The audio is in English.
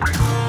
Bye.